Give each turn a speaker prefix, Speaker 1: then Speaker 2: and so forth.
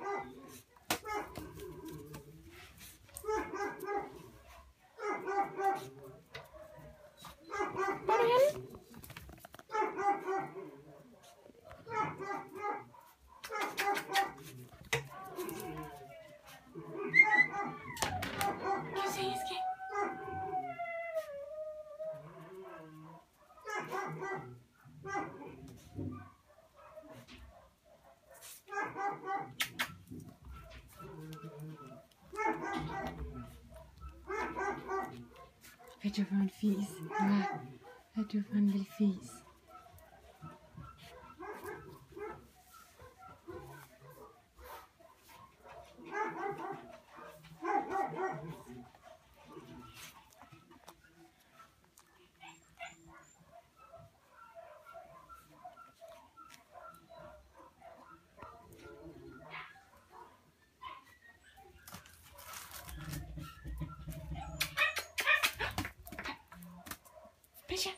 Speaker 1: Marian? Vet du van fies? Ja.